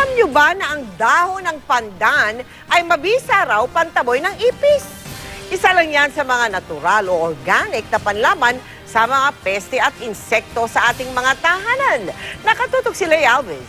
Alam nyo ba na ang dahon ng pandan ay mabisa raw pantaboy ng ipis? Isa lang yan sa mga natural o organic na panlaban sa mga peste at insekto sa ating mga tahanan. Nakatutok si Lay Alves.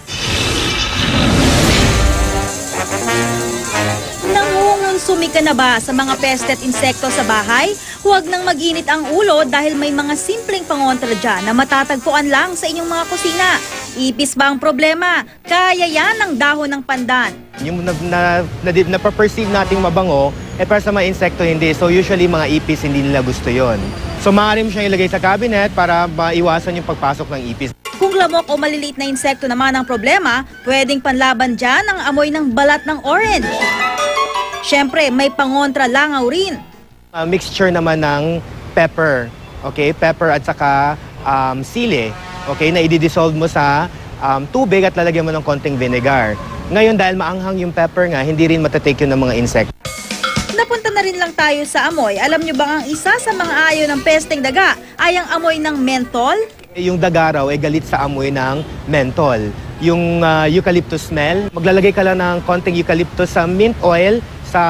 Nangungonsumi ka na ba sa mga peste at insekto sa bahay? Huwag nang mag-init ang ulo dahil may mga simpleng pangontra dyan na matatagpuan lang sa inyong mga kusina. Ipis ba ang problema? Kaya yan ang dahon ng pandan. Yung na, na, na, napaperceive nating mabango, eh para sa mga insekto hindi. So usually mga ipis hindi nila gusto yon. So maaari mo siyang ilagay sa cabinet para maiwasan yung pagpasok ng ipis. Kung lamok o maliliit na insekto naman ang problema, pwedeng panlaban dyan ang amoy ng balat ng orange. Siyempre, may pangontra langaw rin. Uh, mixture naman ng pepper, okay? Pepper at saka um, sili, okay? Na i-dissolve mo sa um, tubig at lalagyan mo ng konting vinegar. Ngayon, dahil maanghang yung pepper nga, hindi rin matatake yun ng mga insect. Napunta na rin lang tayo sa amoy. Alam nyo bang ang isa sa mga ayaw ng pesteng daga ay ang amoy ng mentol? Yung daga raw ay galit sa amoy ng mentol. Yung uh, eucalyptus smell, maglalagay ka lang ng konting eucalyptus sa mint oil sa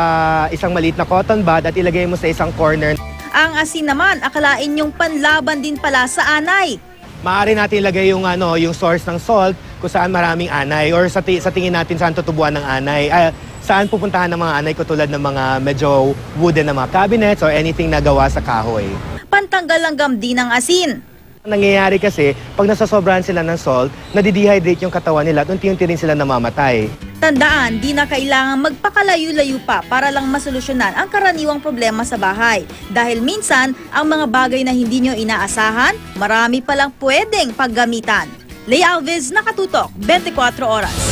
isang maliit na cotton bud at ilagay mo sa isang corner. Ang asin naman, akalain yung panlaban din pala sa anay. Maaari natin ilagay yung ano, yung source ng salt kung saan maraming anay or sa, ti- sa tingin natin saan tutubuan ng anay. Ah, saan pupuntahan ng mga anay ko tulad ng mga medyo wooden na mga cabinets or anything na gawa sa kahoy. Pantanggal langgam din ng asin. Ang nangyayari kasi, pag nasasobrahan sila ng salt, nadidehydrate yung katawan nila at unti-unti rin sila namamatay. Tandaan, di na kailangan magpakalayo-layo pa para lang masolusyonan ang karaniwang problema sa bahay. Dahil minsan, ang mga bagay na hindi nyo inaasahan, marami palang pwedeng paggamitan. Lay Alves, Nakatutok, 24 Oras.